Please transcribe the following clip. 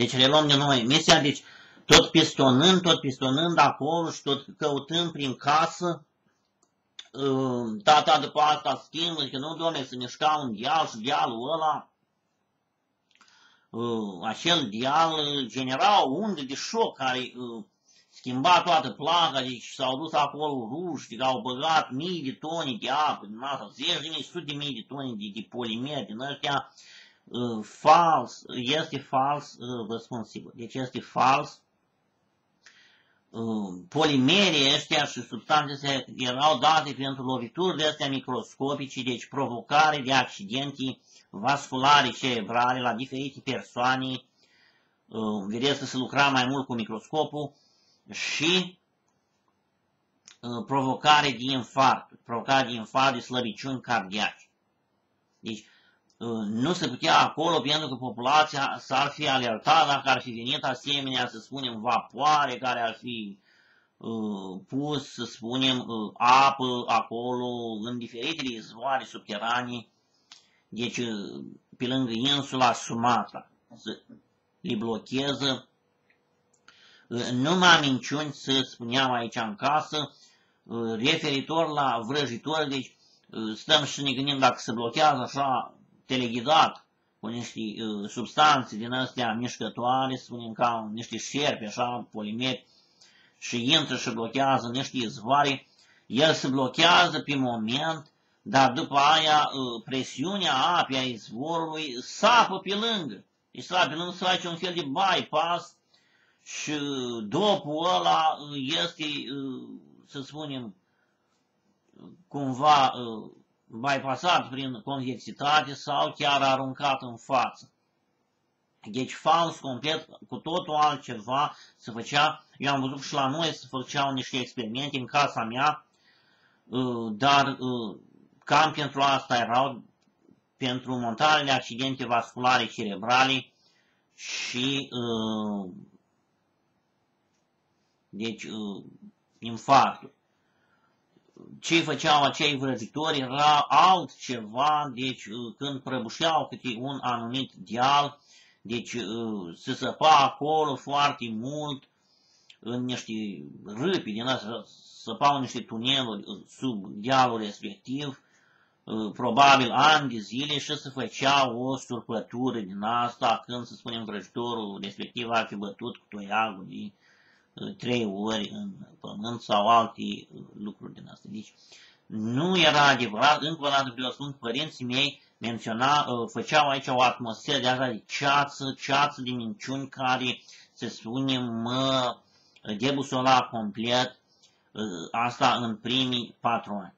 Deci reluăm de noi emisia, deci tot pistonând, tot pistonând acolo și tot căutând prin casă, uh, tata după asta schimbă, că nu, doamne, să ne un dial și dialul ăla, uh, acel dial genera o undă de șoc care schimba toată placa, deci s-au dus acolo ruși, au băgat mii de tone de apă, din asta, zeci de mii, sute de mii de tone de, de polimer din ăștia, uh, fals, este fals, uh, vă spun sigur, deci este fals, uh, polimerii ăștia și substanțele erau date pentru lovituri de astea microscopice, deci provocare de accidente vasculare cerebrale la diferite persoane, uh, vedeți că se lucra mai mult cu microscopul, și uh, provocare de infarct, provocare de infarct de slăbiciuni cardiace. Deci, uh, nu se putea acolo pentru că populația s-ar fi alertat dacă ar fi venit asemenea, să spunem, vapoare care ar fi uh, pus, să spunem, uh, apă acolo în diferitele izvoare subterane, deci uh, pe lângă insula Sumatra, să le blocheze numai minciuni să spuneam aici în casă, uh, referitor la vrăjitori, deci uh, stăm și ne gândim dacă se blochează așa teleghizat cu niște uh, substanțe din astea mișcătoare, spunem ca niște șerpi, așa, polimeri, și intră și blochează niște izvoare, el se blochează pe moment, dar după aia presiunea apei a izvorului sapă pe lângă. Deci sapă pe lângă să face un fel de bypass și dopul ăla este, să spunem, cumva bypassat prin convexitate sau chiar aruncat în față. Deci fals complet, cu totul altceva se făcea, eu am văzut și la noi se făceau niște experimente în casa mea, dar cam pentru asta erau, pentru montarea de accidente vasculare cerebrale și deci uh, infarctul. Ce făceau acei vrăjitori era altceva, deci uh, când prăbușeau câte un anumit deal, deci uh, se săpa acolo foarte mult, în niște râpi din asta, săpau niște tuneluri sub dealul respectiv, probabil ani de zile și se făcea o surpătură din asta când, să spunem, vrăjitorul respectiv ar fi bătut cu toiagul de trei ori în pământ sau alte lucruri din astea. Deci nu era adevărat, încă o dată vreau să spun, părinții mei menționa, uh, făceau aici o atmosferă de așa de ceață, ceață de minciuni care, să spunem, mă debusola complet uh, asta în primii patru ani.